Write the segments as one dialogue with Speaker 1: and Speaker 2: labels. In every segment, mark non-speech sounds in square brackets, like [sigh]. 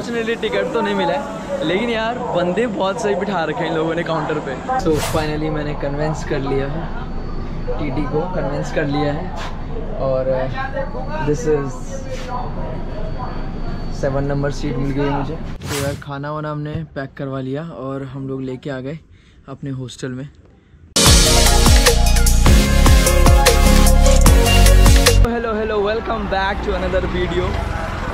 Speaker 1: Unfortunately ticket तो नहीं मिला है। लेकिन यार बंदे बहुत सही बिठा रखे हैं लोगों ने काउंटर पे। सो so, फाइनली मैंने कन्वेंस कर लिया है। टीटी को कन्वेंस कर लिया है। और this is seven number seat मिल गई मुझे। तो यार खाना वाना हमने पैक करवा लिया और हम लोग लेके आ गए अपने हॉस्टल में। Hello hello welcome back to another video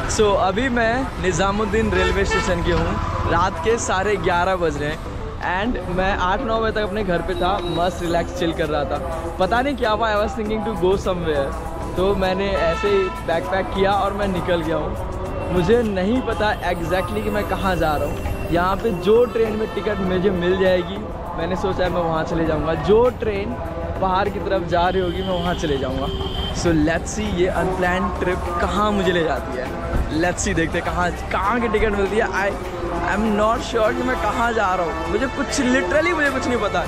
Speaker 1: so so, अभी मैं निज़ामुद्दीन रेलवे स्टेशन के हूँ। रात के साढ़े ग्यारह बज रहे हैं। एंड मैं आठ नौ बजे तक अपने घर पे था। मस्त रिलैक्स चिल कर रहा था। पता नहीं क्या हुआ I was thinking to go somewhere तो मैंने ऐसे ही बैक पैक किया और मैं निकल गया हूँ। मुझे नहीं पता एग्जैक्टली exactly कि मैं कहाँ जा रहा हूँ। यहाँ पे जो ट्रेन में टिकट मुझे मिल जाएगी मैंने सोचा है मैं वहाँ चले जाऊँगा। जो ट्रेन पहाड़ की तरफ़ जा रही होगी मैं वहाँ चले जाऊँगा। सो लेट्स सी ये अनप्लान ट्रिप कहाँ मुझे ले जाती है। लेट्स सी देखते कहाँ कहाँ की टिकट मिलती है। I I am not sure कि मैं कहाँ जा रहा हूँ। मुझे कुछ लिटरली मुझे कुछ नहीं पता।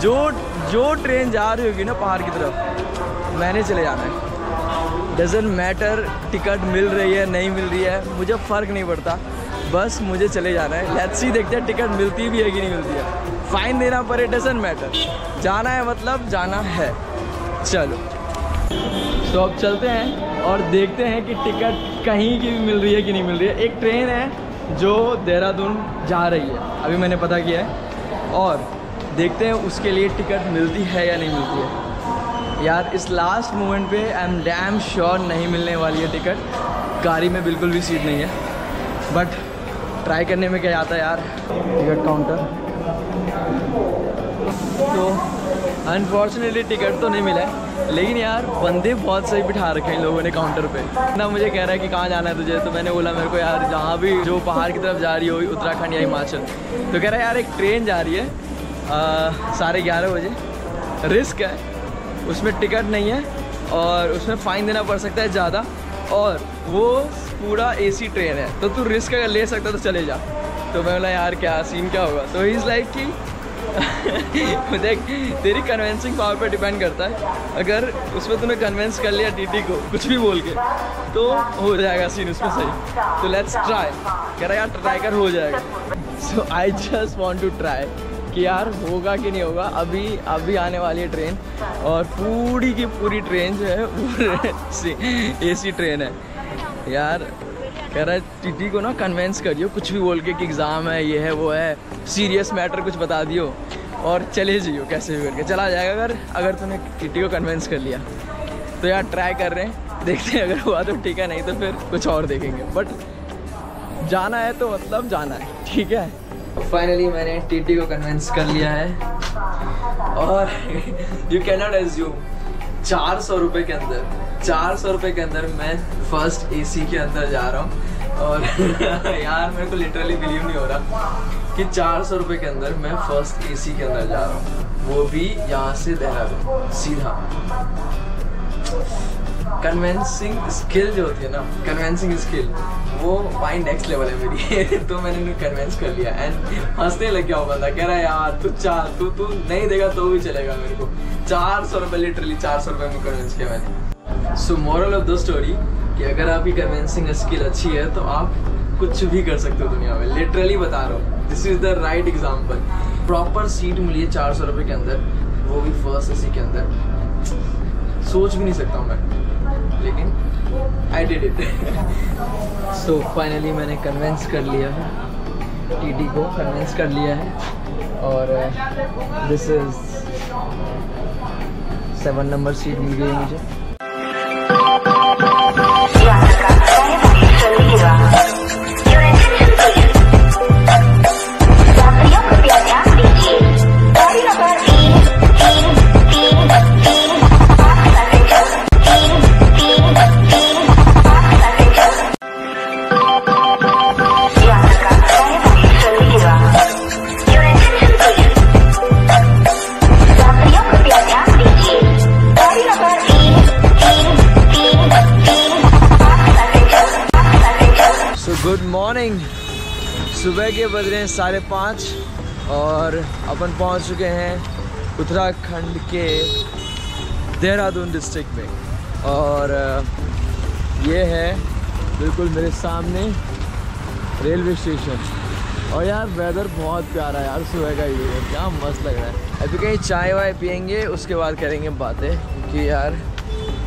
Speaker 1: जो जो ट्रेन जा रही होगी ना पहाड़ की तरफ़, मैंने चले जाना है। डजेंट मैटर टिकट मिल रही है, नहीं मिल रही है, मुझे फ़र्क नहीं पड़ता। बस मुझे चले जाना है। लेट्स सी देखते हैं टिकट मिलती भी है कि नहीं मिलती है। फ़ाइन देना पड़े डजेंट मैटर जाना है मतलब जाना है। चलो। तो अब चलते हैं और देखते हैं कि टिकट कहीं की मिल रही है कि नहीं मिल रही है। एक ट्रेन है जो देहरादून जा रही है, अभी मैंने पता किया है। और देखते हैं उसके लिए टिकट मिलती है या नहीं मिलती है। यार, इस लास्ट मोमेंट पे आई एम डैम श्योर नहीं मिलने वाली है टिकट। गाड़ी में बिल्कुल भी सीट नहीं है। बट ट्राई करने में क्या आता है यार? टिकट काउंटर तो अनफॉर्चुनेटली टिकट तो नहीं मिला है। लेकिन यार, बंदे बहुत सही बिठा रखे हैं लोगों ने काउंटर पे। ना मुझे कह रहा है कि कहाँ जाना है तुझे? तो मैंने बोला, मेरे को यार, जहाँ भी जो पहाड़ की तरफ़ जा रही हो उत्तराखंड या हिमाचल। तो कह रहा है, यार, एक ट्रेन जा रही है साढ़े ग्यारह बजे। रिस्क है, उसमें टिकट नहीं है और उसमें फ़ाइन देना पड़ सकता है ज़्यादा और वो पूरा एसी ट्रेन है। तो तू रिस्क अगर ले सकता तो चले जा। तो मैं बोला, यार, क्या सीन क्या होगा? तो इज़ लाइक कि [laughs] देख, तेरी कन्वेंसिंग पावर पर डिपेंड करता है। अगर उसमें तूने कन्वेंस कर लिया टीटी को, कुछ भी बोल के तो हो जाएगा सीन उसमें सही। तो लेट्स ट्राई कह रहा यार ट्राई कर, हो जाएगा। So I just want to try कि यार, होगा कि नहीं होगा, अभी अभी आने वाली है ट्रेन और पूरी की पूरी ट्रेन जो है, वो ए [laughs] सी ट्रेन है। यार कह रहा है, टीटी को ना कन्वेंस करियो, कुछ भी बोल के कि एग्ज़ाम है, ये है, वो है सीरियस मैटर कुछ बता दियो और चले जाइयो कैसे भी करके। चला जाएगा अगर अगर तूने टीटी को कन्वेंस कर लिया। तो यार ट्राई कर रहे हैं, देखते हैं, अगर हुआ तो ठीक है, नहीं तो फिर कुछ और देखेंगे। बट जाना है तो मतलब जाना है, ठीक है? फाइनली मैंने टीटी को कन्वेंस कर लिया है। और यू कैन नॉट एज्यूम चार सौ रुपये के अंदर चार सौ रुपये के अंदर मैं फ़र्स्ट एसी के अंदर जा रहा हूँ। और [laughs] यार, मेरे को लिटरली बिलीव नहीं हो रहा कि चार सौ रुपये के अंदर मैं फ़र्स्ट एसी के अंदर जा रहा हूँ। वो भी यहाँ से देहरादून, सीधा। कन्वेंसिंग स्किल जो होती है ना कन्वेंसिंग स्किल वो भाई नेक्स्ट लेवल है मेरी। [laughs] तो मैंने उन्हें कन्वेंस कर लिया। एंड हंसने लग गया वो बंदा, कह रहा है, यार, तू चार, तू तू नहीं देगा तो भी चलेगा मेरे को। चार सौ रुपये लिटरली चार सौ रुपये में कन्वेंस किया मैंने। So moral of the story कि अगर आपकी कन्वेंसिंग स्किल अच्छी है तो आप कुछ भी कर सकते हो दुनिया में। लिटरली बता रहा हूँ। This is the right example proper seat मिली है चार सौ रुपये के अंदर। वो भी फ़र्स्ट एसी के अंदर। सोच भी नहीं सकता हूँ मैं। लेकिन I did it so finally मैंने कन्वेंस कर लिया है। टीटी को कन्वेंस कर लिया है। और this is seven number seat मिल गई मुझे। Radica. गुड मॉर्निंग सुबह के बज रहे हैं साढ़े पाँच और अपन पहुँच चुके हैं उत्तराखंड के देहरादून डिस्ट्रिक्ट में। और ये है बिल्कुल मेरे सामने रेलवे स्टेशन और यार वेदर बहुत प्यारा है यार सुबह का ये, क्या मस्त लग रहा है। अभी कहीं चाय वाय पियेंगे, उसके बाद करेंगे बातें क्योंकि यार,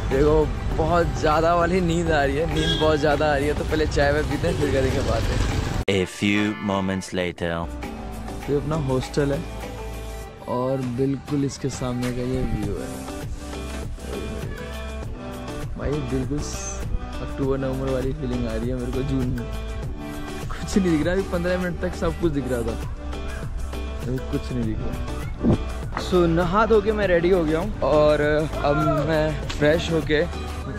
Speaker 1: देखो बहुत ज़्यादा वाली नींद आ रही है। नींद बहुत ज़्यादा आ रही है तो पहले चाय वाय पीते हैं फिर करेंगे बातें।
Speaker 2: A few moments later.
Speaker 1: ये अपना हॉस्टल है और बिल्कुल इसके सामने का ये व्यू है। भाई बिल्कुल अक्टूबर नवंबर वाली फीलिंग आ रही है मेरे को जून में। कुछ नहीं दिख रहा अभी पंद्रह मिनट तक सब कुछ दिख रहा था। अभी कुछ नहीं दिख रहा। सो नहा धो के मैं रेडी हो गया हूँ और अब मैं फ्रेश होके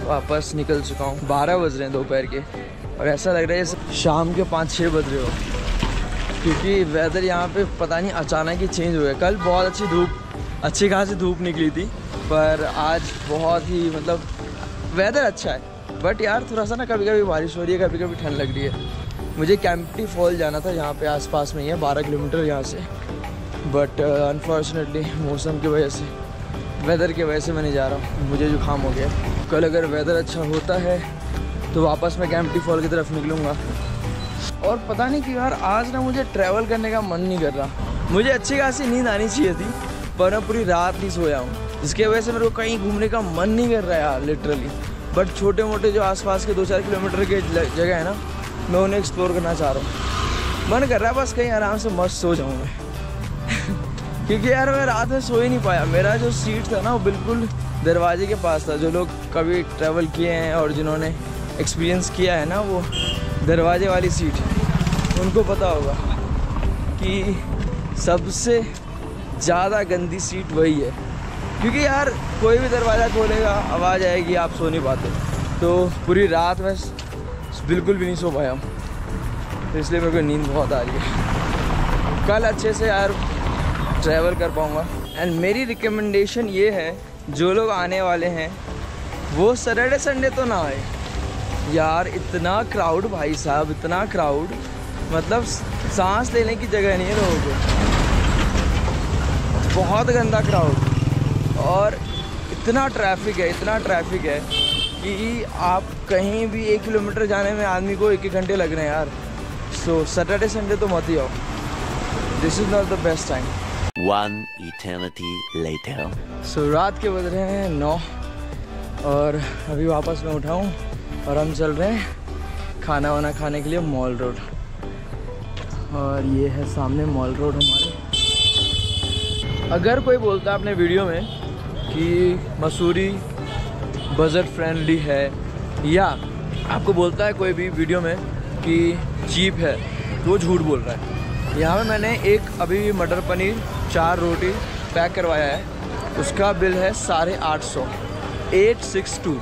Speaker 1: वापस निकल चुका हूँ। बारह बज रहे हैं दोपहर के और ऐसा लग रहा है शाम के पाँच छः बज रहे हो। क्योंकि वेदर यहाँ पे पता नहीं अचानक ही चेंज हो। गया कल बहुत अच्छी धूप, अच्छी खासी धूप निकली थी, पर आज बहुत ही मतलब वेदर अच्छा है। बट यार थोड़ा सा ना कभी कभी बारिश हो रही है कभी कभी ठंड लग रही है। मुझे कैंपटी फॉल जाना था, यहाँ पे आसपास में ही है, बारह किलोमीटर यहाँ से। बट अनफॉर्चुनेटली मौसम की वजह से वेदर की वजह से मैं नहीं जा रहा हूँ। मुझे जुकाम हो गया कल अगर वेदर अच्छा होता है तो वापस मैं कैंपटी फॉल की तरफ़ निकलूँगा। और पता नहीं कि यार, आज ना मुझे ट्रैवल करने का मन नहीं कर रहा। मुझे अच्छी खासी नींद आनी चाहिए थी, पर मैं पूरी रात नहीं सोया हूँ। जिसकी वजह से मेरे को कहीं घूमने का मन नहीं कर रहा है यार लिटरली बट छोटे मोटे जो आसपास के दो चार किलोमीटर के जगह है ना, मैं उन्हें एक्सप्लोर करना चाह रहा हूँ। मन कर रहा है, बस कहीं आराम से मस्त सो जाऊँ मैं। क्योंकि यार मैं रात में सो ही नहीं पाया। मेरा जो सीट था ना, वो बिल्कुल दरवाजे के पास था। जो लोग कभी ट्रैवल किए हैं और जिन्होंने एक्सपीरियंस किया है ना, वो दरवाजे वाली सीट उनको पता होगा कि सबसे ज़्यादा गंदी सीट वही है। क्योंकि यार, कोई भी दरवाज़ा खोलेगा, आवाज़ आएगी, आप सो नहीं पाते। तो पूरी रात में बिल्कुल भी नहीं सो पाया। तो इसलिए मेरे को नींद बहुत आ रही है। कल अच्छे से यार ट्रैवल कर पाऊँगा। एंड मेरी रिकमेंडेशन ये है, जो लोग आने वाले हैं, वो सैटरडे संडे तो ना आए। यार, इतना क्राउड भाई साहब, इतना क्राउड मतलब सांस लेने की जगह नहीं है लोगों को। बहुत गंदा क्राउड और इतना ट्रैफ़िक है, इतना ट्रैफ़िक है कि आप कहीं भी एक किलोमीटर जाने में आदमी को एक एक घंटे लग रहे हैं यार। सो सैटरडे संडे तो मत ही आओ। This is not the best time
Speaker 2: One eternity later.
Speaker 1: So रात के बज रहे हैं नौ और अभी वापस मैं उठाऊँ और हम चल रहे हैं खाना वाना खाने के लिए मॉल रोड। और ये है सामने मॉल रोड हमारे। अगर कोई बोलता है अपने वीडियो में कि मसूरी बजट फ्रेंडली है, या आपको बोलता है कोई भी वीडियो में कि चीप है तो वो झूठ बोल रहा है। यहाँ पे मैंने एक अभी मटर पनीर चार रोटी पैक करवाया है। उसका बिल है साढ़े आठ सौ। Eight six two.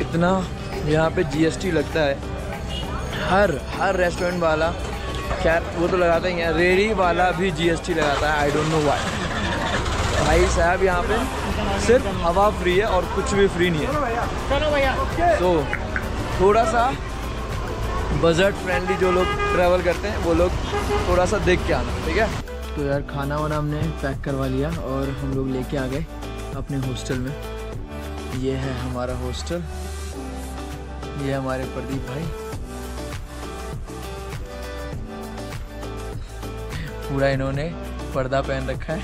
Speaker 1: इतना यहाँ पे जीएसटी लगता है। हर हर रेस्टोरेंट वाला खैर वो तो लगाता ही है। रेडी वाला भी जीएसटी लगाता है। आई डोंट नो वाई भाई साहब यहाँ पे सिर्फ़ हवा फ्री है और कुछ भी फ्री नहीं है। तो थोड़ा सा बजट फ्रेंडली जो लोग ट्रैवल करते हैं वो लोग थोड़ा सा देख के आना ठीक है? तो यार खाना वाना हमने पैक करवा लिया और हम लोग लेके आ गए अपने हॉस्टल में। ये है हमारा हॉस्टल। ये हमारे प्रदीप भाई। पूरा इन्होंने पर्दा पहन रखा है।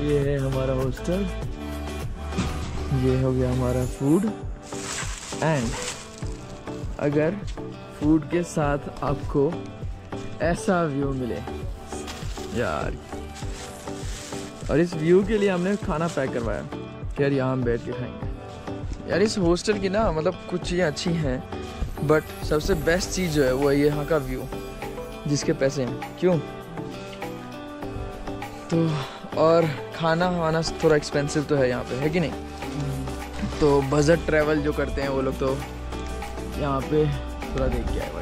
Speaker 1: [laughs] ये है हमारा हॉस्टल। ये हो गया हमारा फ़ूड एंड अगर फ़ूड के साथ आपको ऐसा व्यू मिले यार। और इस व्यू के लिए हमने खाना पैक करवाया। यार यहाँ हम बैठ के खाएँगे। यार इस हॉस्टल की ना मतलब कुछ चीज़ें अच्छी हैं बट सबसे बेस्ट चीज़ जो है वो है यहाँ का व्यू जिसके पैसे हैं। क्यों? तो और खाना वाना थोड़ा एक्सपेंसिव तो है यहाँ पे है कि नहीं? तो बजट ट्रैवल जो करते हैं वो लोग तो यहाँ पे थोड़ा देख के आए।